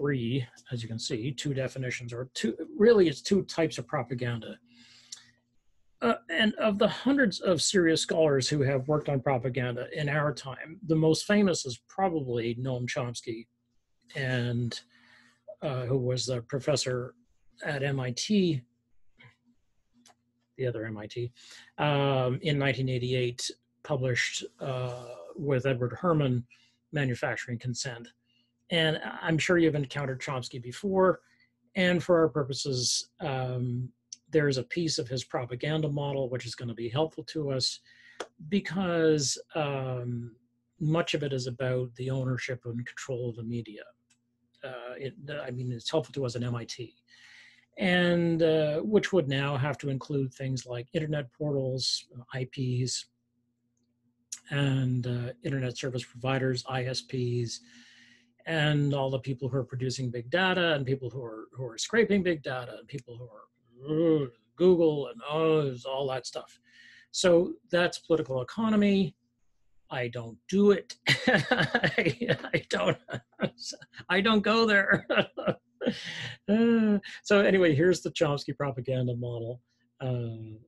three, as you can see, two definitions, or two, really it's two types of propaganda. Uh, and of the hundreds of serious scholars who have worked on propaganda in our time, the most famous is probably Noam Chomsky, and uh, who was a professor at MIT, the other MIT, um, in 1988, published uh, with Edward Herman, Manufacturing Consent. And I'm sure you've encountered Chomsky before. And for our purposes, um, there's a piece of his propaganda model which is going to be helpful to us because um, much of it is about the ownership and control of the media. Uh, it, I mean, it's helpful to us at MIT, and uh, which would now have to include things like internet portals, IPs, and uh, internet service providers, ISPs, and all the people who are producing big data, and people who are who are scraping big data, and people who are Google and oh, all that stuff. So that's political economy. I don't do it. I, I, don't. I don't go there. so anyway, here's the Chomsky propaganda model. Uh,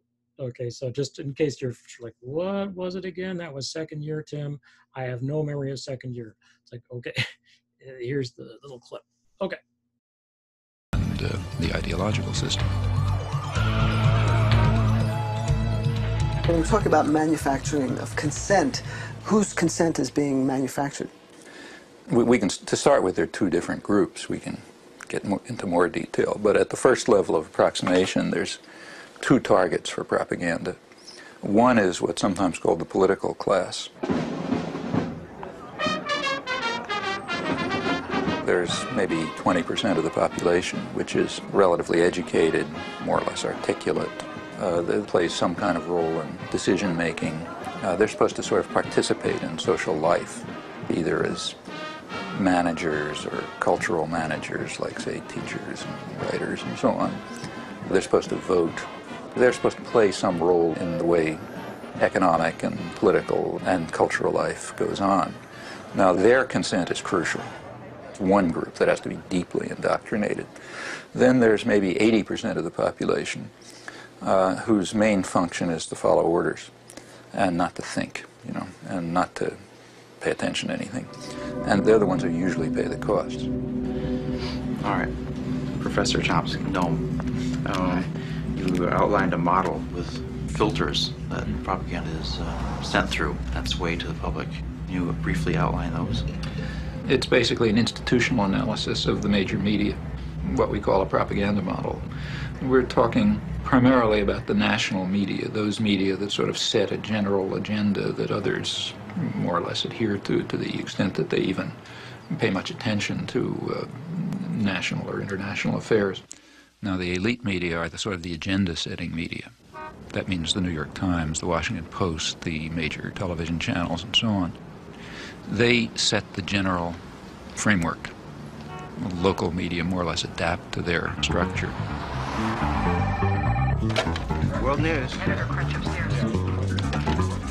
okay, so just in case you're like, what was it again? That was second year, Tim. I have no memory of second year. It's like, okay, here's the little clip. Okay. And uh, the ideological system. When we talk about manufacturing of consent, whose consent is being manufactured? We, we, can, to start with, there are two different groups. We can get more, into more detail. But at the first level of approximation, there's two targets for propaganda. One is what's sometimes called the political class. There's maybe 20% of the population which is relatively educated, more or less articulate. Uh, they play some kind of role in decision making. Uh, they're supposed to sort of participate in social life, either as managers or cultural managers, like, say, teachers and writers and so on. They're supposed to vote they're supposed to play some role in the way economic and political and cultural life goes on. Now, their consent is crucial. One group that has to be deeply indoctrinated. Then there's maybe 80% of the population uh, whose main function is to follow orders and not to think, you know, and not to pay attention to anything. And they're the ones who usually pay the costs. All right. Professor Chomsky, no. Um, you outlined a model with filters that propaganda is uh, sent through. That's way to the public. Can you briefly outline those? It's basically an institutional analysis of the major media, what we call a propaganda model. We're talking primarily about the national media, those media that sort of set a general agenda that others more or less adhere to, to the extent that they even pay much attention to uh, national or international affairs. Now, the elite media are the sort of the agenda-setting media. That means the New York Times, the Washington Post, the major television channels, and so on. They set the general framework. Local media more or less adapt to their structure. World News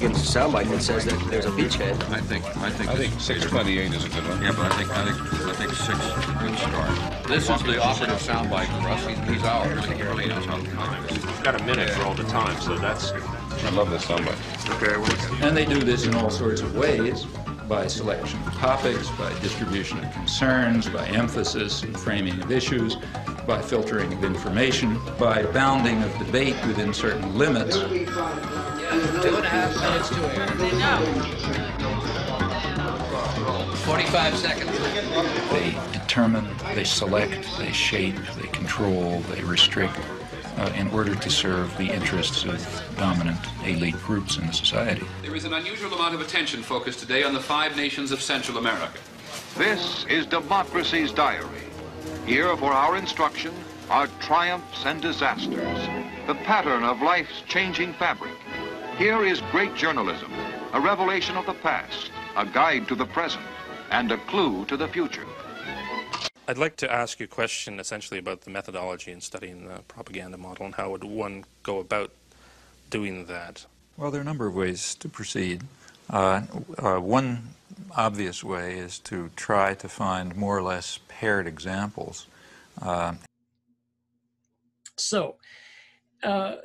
begins to sound like it says that there's a beachhead. I think I think I think 628 is a good one. Yeah, but I think I think I think six is a good start. This is the operative soundbite for us. He's ours. He really knows how to time. We've got a minute for all the time, so that's. I love this soundbite. Okay, and they do this in all sorts of ways by selection of topics, by distribution of concerns, by emphasis and framing of issues, by filtering of information, by bounding of debate within certain limits. Two and a half minutes to air. No. 45 seconds. They determine, they select, they shape, they control, they restrict uh, in order to serve the interests of dominant elite groups in the society. There is an unusual amount of attention focused today on the five nations of Central America. This is Democracy's Diary. Here for our instruction are triumphs and disasters, the pattern of life's changing fabric, here is great journalism, a revelation of the past, a guide to the present, and a clue to the future. I'd like to ask you a question essentially about the methodology in studying the propaganda model and how would one go about doing that? Well, there are a number of ways to proceed. Uh, uh, one obvious way is to try to find more or less paired examples. Uh, so, uh,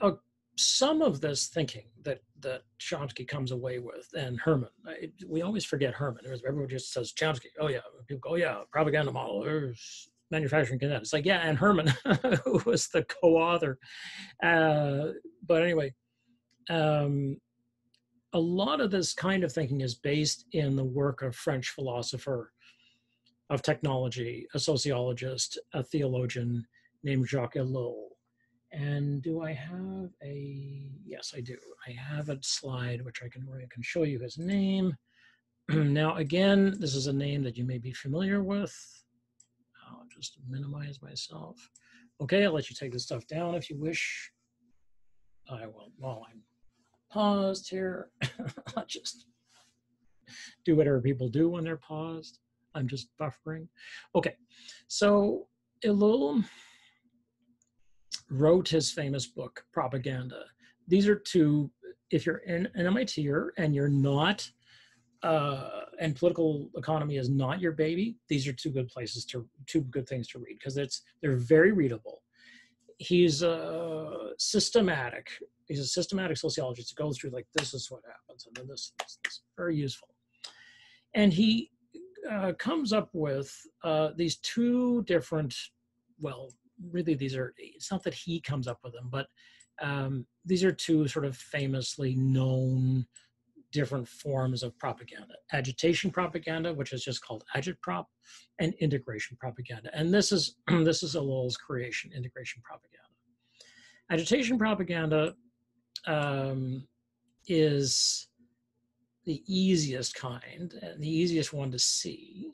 uh, some of this thinking that that Chomsky comes away with, and Herman, I, we always forget Herman. Everyone just says Chomsky. Oh yeah, people go, oh yeah, propaganda model. There's manufacturing consent. It's like yeah, and Herman, who was the co-author. Uh, but anyway, um, a lot of this kind of thinking is based in the work of French philosopher of technology, a sociologist, a theologian named Jacques Ellul. And do I have a, yes, I do. I have a slide which I can, where I can show you his name. now, again, this is a name that you may be familiar with. I'll just minimize myself. Okay, I'll let you take this stuff down if you wish. I will, while I'm paused here, I'll just do whatever people do when they're paused. I'm just buffering. Okay, so Ellul wrote his famous book, Propaganda. These are two, if you're an, an MITer and you're not, uh, and political economy is not your baby, these are two good places to, two good things to read because it's, they're very readable. He's uh, systematic. He's a systematic sociologist He goes through like, this is what happens, and then this, this, this. very useful. And he uh, comes up with uh, these two different, well, really these are it's not that he comes up with them but um, these are two sort of famously known different forms of propaganda. Agitation propaganda which is just called agitprop and integration propaganda. And this is this is Ellul's creation integration propaganda. Agitation propaganda um, is the easiest kind and the easiest one to see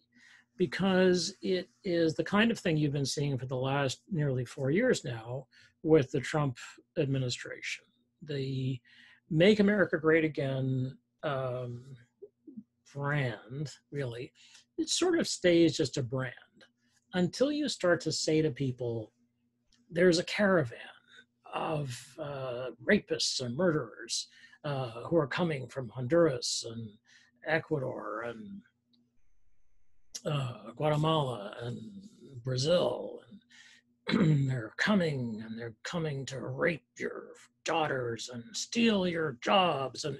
because it is the kind of thing you've been seeing for the last nearly four years now with the Trump administration. The Make America Great Again um, brand, really, it sort of stays just a brand until you start to say to people, there's a caravan of uh, rapists and murderers uh, who are coming from Honduras and Ecuador and uh, Guatemala and Brazil, and they're coming and they're coming to rape your daughters and steal your jobs. And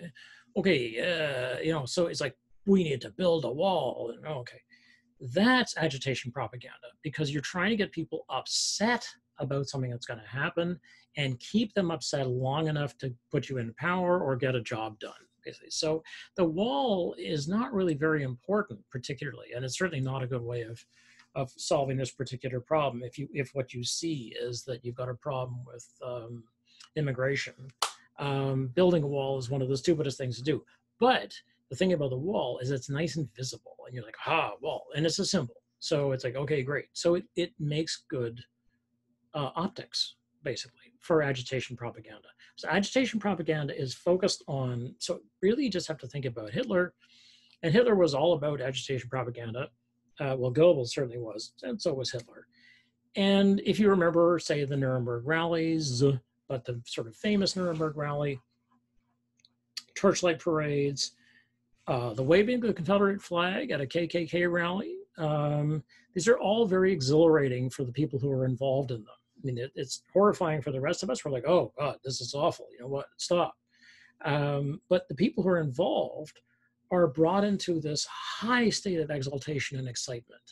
okay, uh, you know, so it's like we need to build a wall. And okay, that's agitation propaganda because you're trying to get people upset about something that's going to happen and keep them upset long enough to put you in power or get a job done basically. So the wall is not really very important, particularly, and it's certainly not a good way of of solving this particular problem. If you if what you see is that you've got a problem with um, immigration, um, building a wall is one of the stupidest things to do. But the thing about the wall is it's nice and visible, and you're like, ah, wall, and it's a symbol. So it's like, okay, great. So it, it makes good uh, optics, basically, for agitation propaganda. So agitation propaganda is focused on, so really you just have to think about Hitler, and Hitler was all about agitation propaganda. Uh, well, Goebbels certainly was, and so was Hitler. And if you remember, say, the Nuremberg rallies, but the sort of famous Nuremberg rally, torchlight parades, uh, the waving of the Confederate flag at a KKK rally, um, these are all very exhilarating for the people who are involved in them. I mean, it, it's horrifying for the rest of us. We're like, oh God, this is awful. You know what? Stop. Um, but the people who are involved are brought into this high state of exaltation and excitement.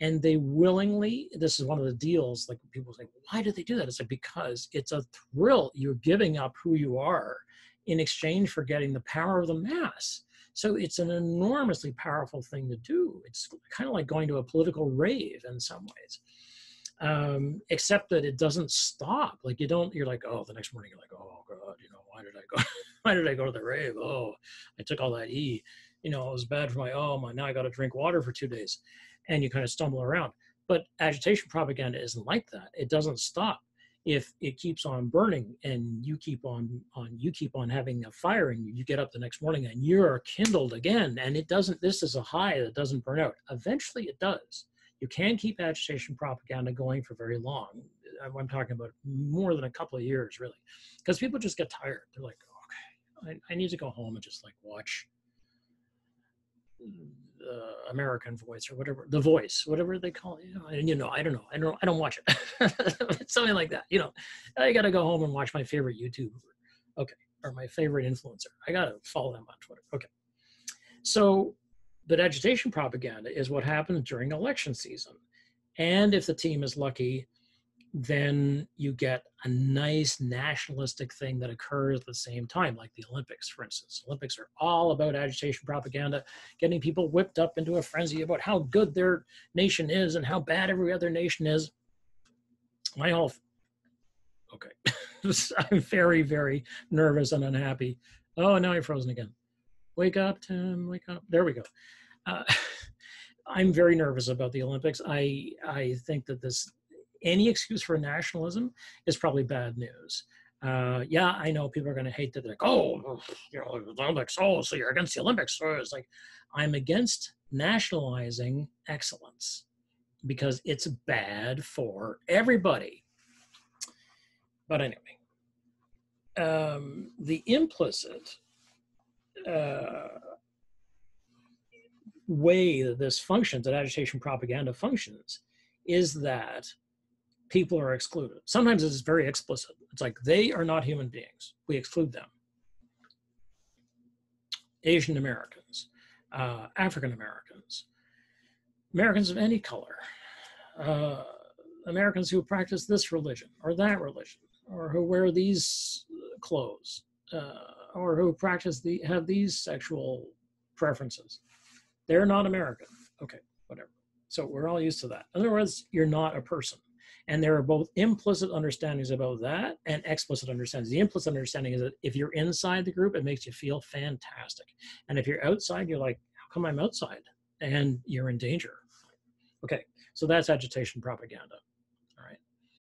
And they willingly, this is one of the deals, like people say, why do they do that? It's like, because it's a thrill. You're giving up who you are in exchange for getting the power of the mass. So it's an enormously powerful thing to do. It's kind of like going to a political rave in some ways um, except that it doesn't stop. Like you don't, you're like, oh, the next morning you're like, oh God, you know, why did I go? why did I go to the rave? Oh, I took all that E. You know, it was bad for my, oh my, now I got to drink water for two days. And you kind of stumble around. But agitation propaganda isn't like that. It doesn't stop. If it keeps on burning and you keep on on you keep on having a fire and you get up the next morning and you're kindled again and it doesn't this is a high that doesn't burn out. Eventually it does you can keep agitation propaganda going for very long. I'm talking about more than a couple of years, really, because people just get tired. They're like, okay, I, I need to go home and just like watch the American Voice or whatever the Voice, whatever they call it. You know, and you know, I don't know, I don't, I don't watch it. Something like that. You know, I got to go home and watch my favorite YouTuber. Okay, or my favorite influencer. I got to follow them on Twitter. Okay, so, but agitation propaganda is what happens during election season, and if the team is lucky, then you get a nice nationalistic thing that occurs at the same time, like the Olympics, for instance. Olympics are all about agitation propaganda, getting people whipped up into a frenzy about how good their nation is and how bad every other nation is. My whole, okay, I'm very, very nervous and unhappy. Oh, now I'm frozen again. Wake up, Tim, wake up. There we go. Uh, I'm very nervous about the Olympics. I I think that this any excuse for nationalism is probably bad news. Uh, yeah, I know people are going to hate that. They're like, oh, you know, Olympics. Oh, so you're against the Olympics? So it's like, I'm against nationalizing excellence because it's bad for everybody. But anyway, um, the implicit uh, way that this functions, that agitation propaganda functions, is that people are excluded. Sometimes it's very explicit. It's like they are not human beings. We exclude them. Asian Americans, uh, African Americans, Americans of any color, uh, Americans who practice this religion or that religion, or who wear these clothes, uh, or who practice the have these sexual preferences. They're not American. Okay, whatever. So we're all used to that. In other words, you're not a person. And there are both implicit understandings about that and explicit understandings. The implicit understanding is that if you're inside the group, it makes you feel fantastic. And if you're outside, you're like, how come I'm outside? And you're in danger. Okay, so that's agitation propaganda.